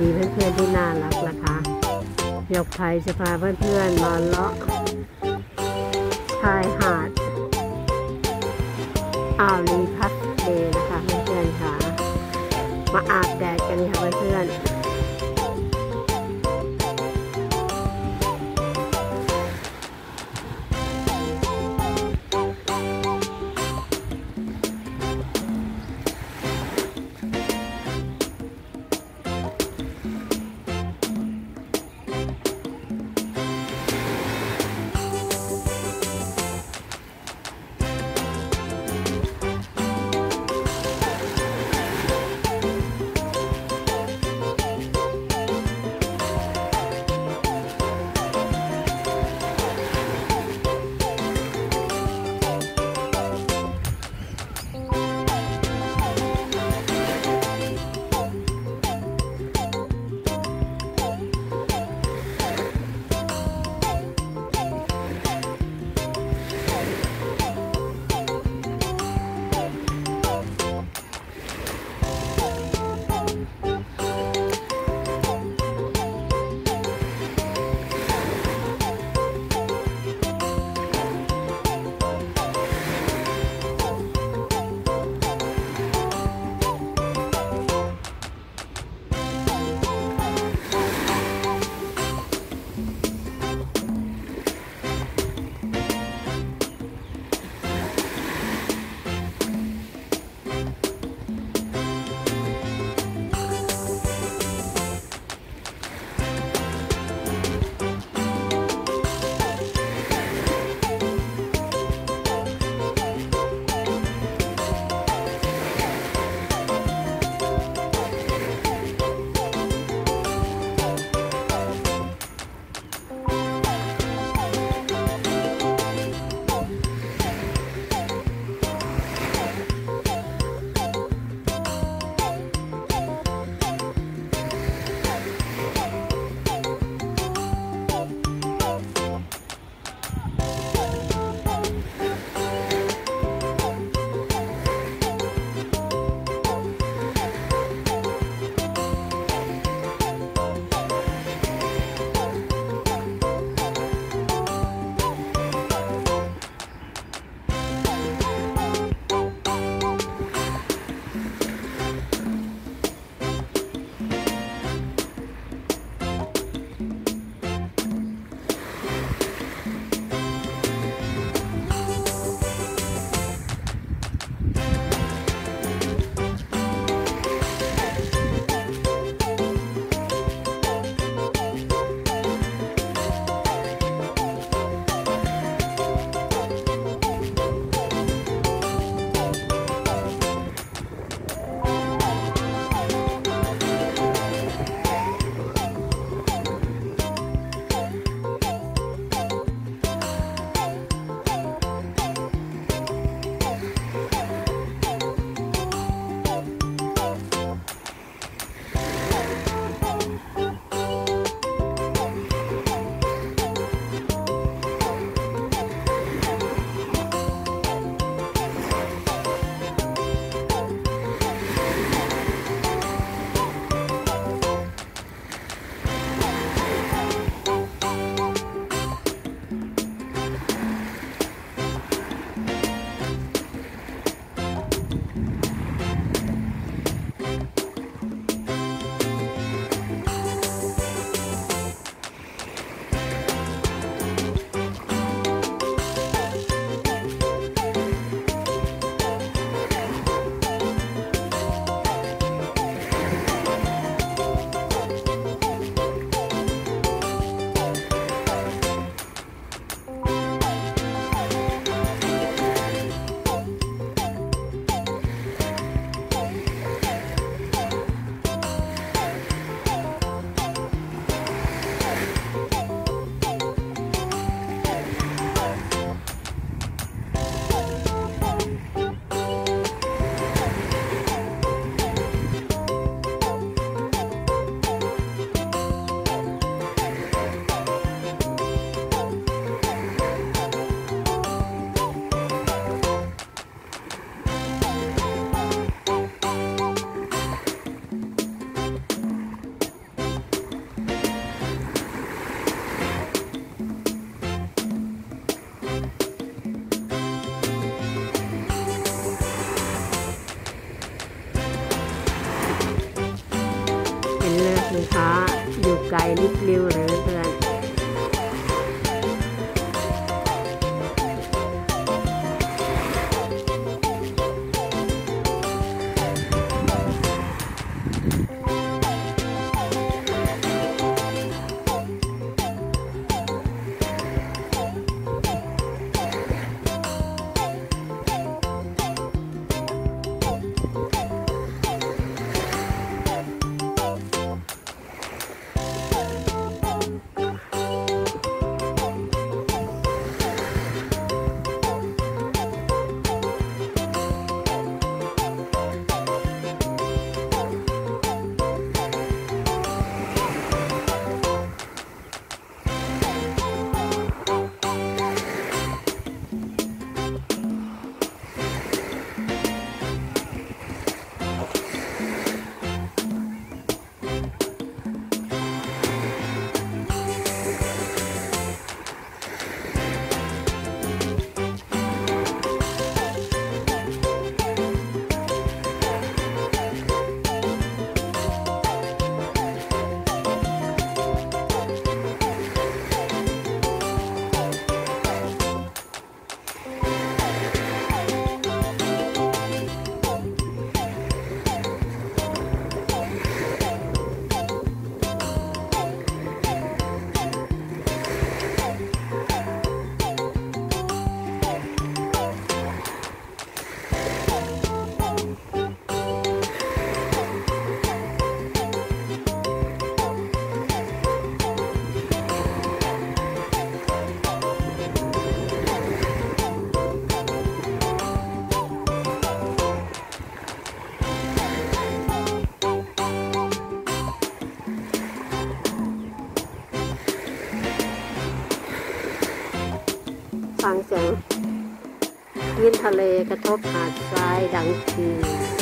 มีเพื่อนๆที่น่ารักนะคะยกภัยจะพาเพื่อนๆมาเลาะชายหาดอ่าวลีพัสเดย์นะคะเพื่อนๆค่ะ มาอาบแดดกันค่ะเพื่อนๆ เสียงคลื่นทะเลกระทบหาดทรายดังที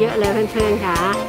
เยอะเลยเพื่อนๆค่ะ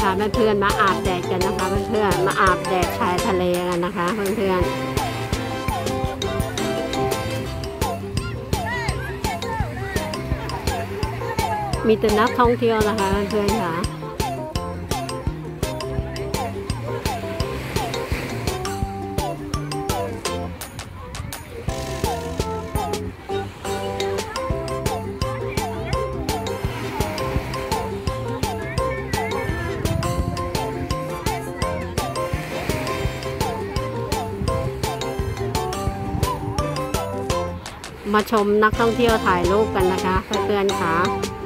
พาเพื่อนๆมาอาบแดดกันนะคะเพื่อนๆมาอาบแดดชายทะเลกันนะคะเพื่อนๆมีแต่นักท่องเที่ยวนะคะเพื่อนค่ะ มาชมนักท่องเที่ยวถ่ายรูปกันนะคะเพื่อนๆค่ะ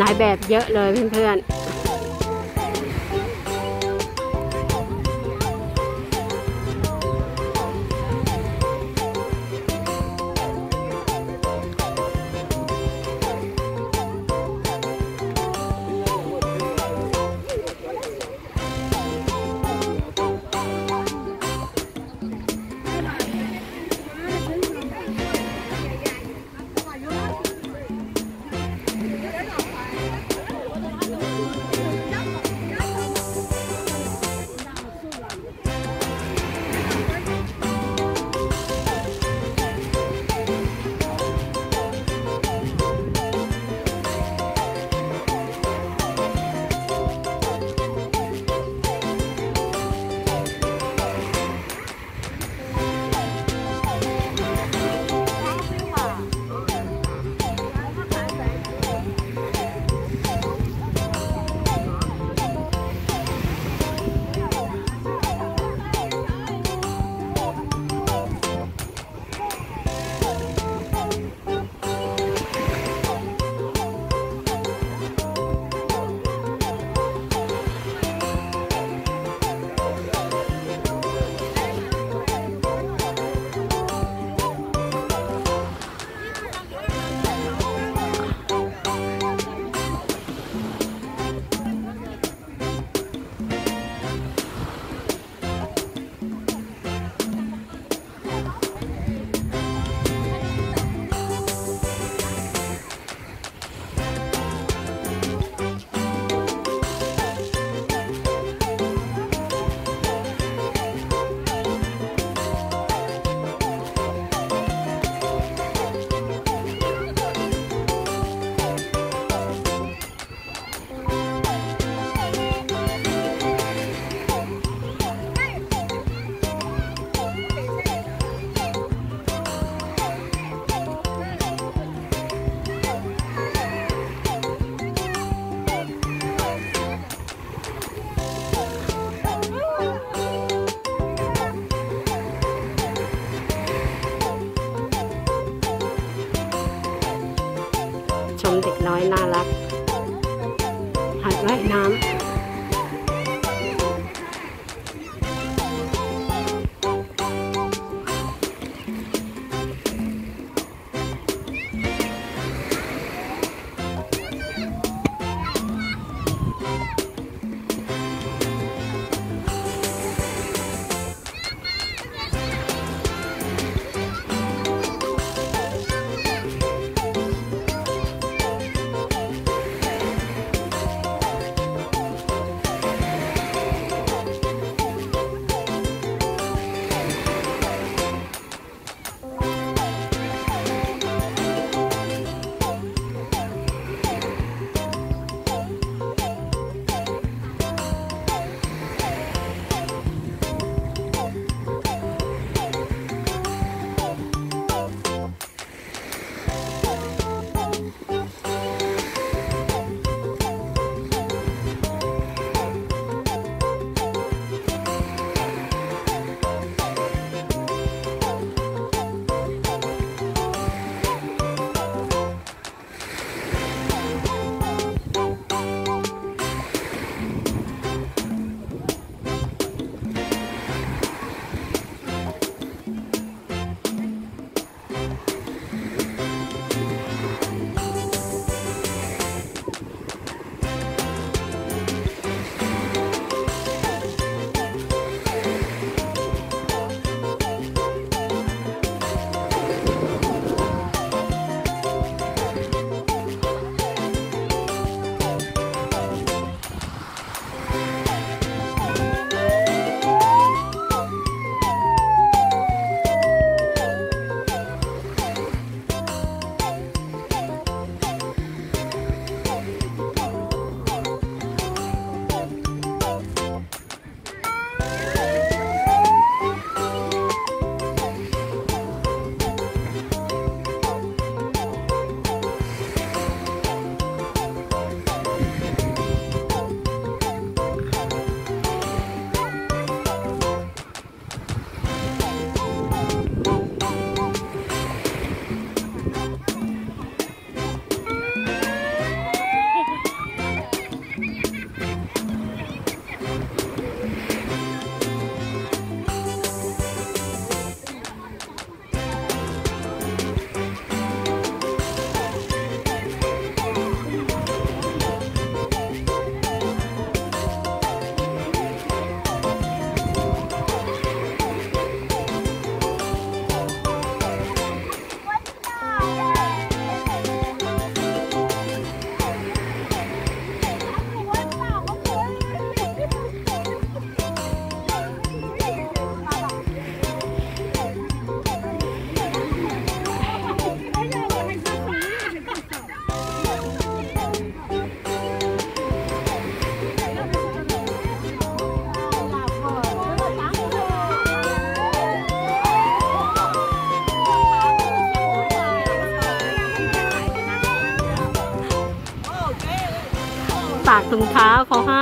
นายแบบเยอะเลยเพื่อนๆ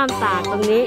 าห้ามตากตรงนี้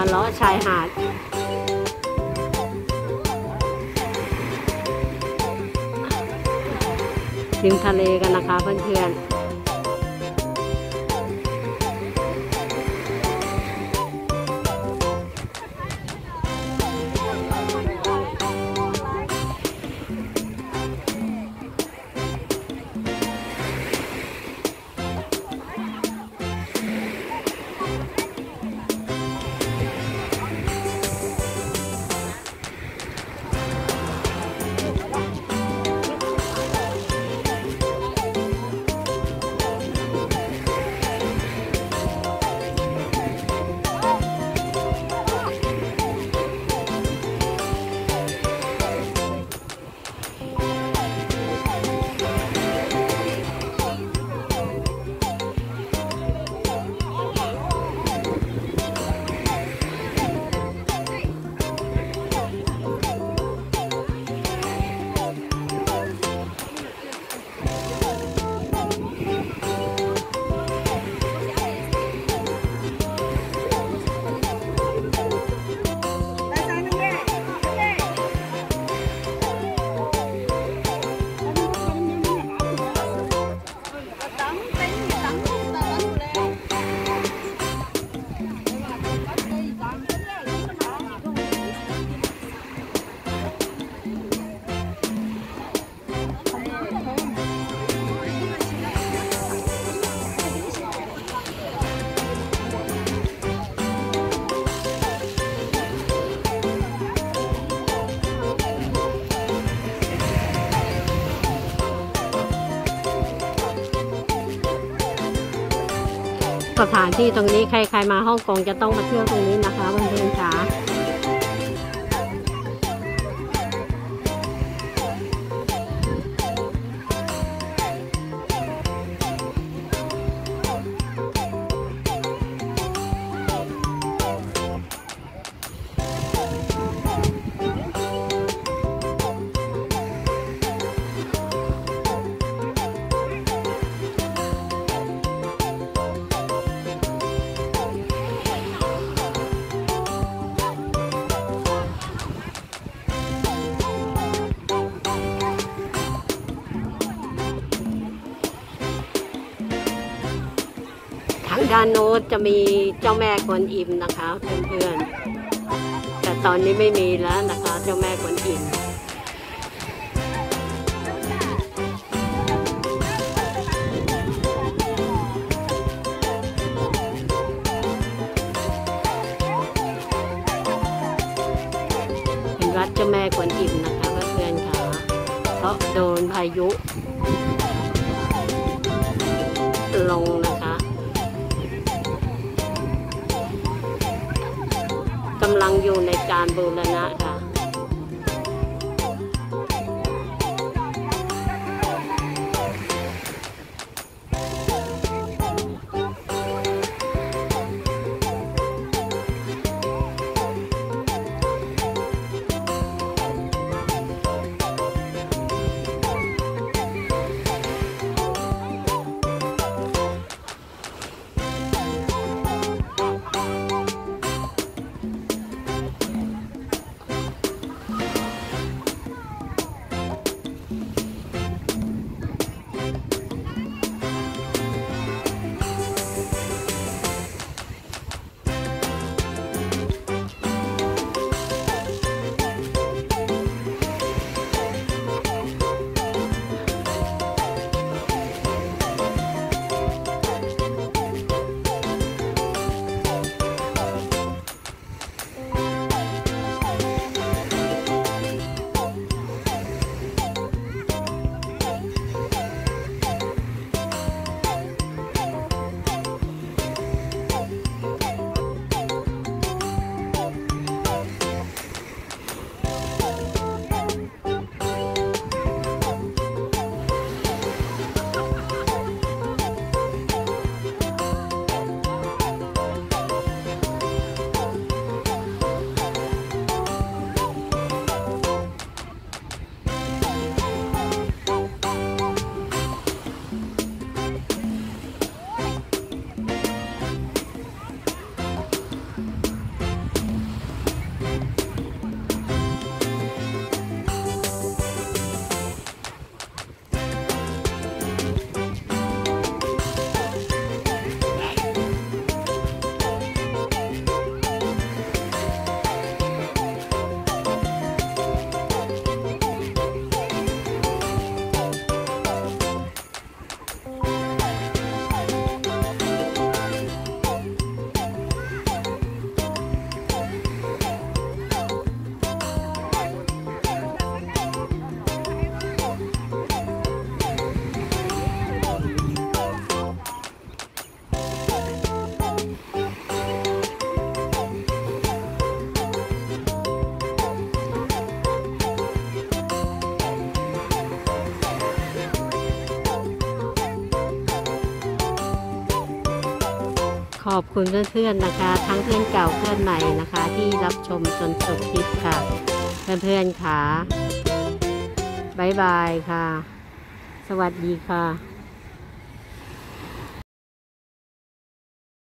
มาเลาะชายหาด ริมทะเลกันนะคะเพื่อนๆ ที่ตรงนี้ใครๆมาฮ่องกงจะต้องมาเที่ยวตรงนี้นะคะเพื่อนๆค่ะ ด้านโน้นจะมีเจ้าแม่กวนอิมนะคะเพื่อนๆแต่ตอนนี้ไม่มีแล้วนะคะ เจ้าแม่กวนอิม คุณเพื่อนๆนะคะ ทั้งเพื่อนเก่าเพื่อนใหม่นะคะ ที่รับชมจนจบคลิปค่ะ เพื่อนๆค่ะบายบายค่ะ สวัสดีค่ะ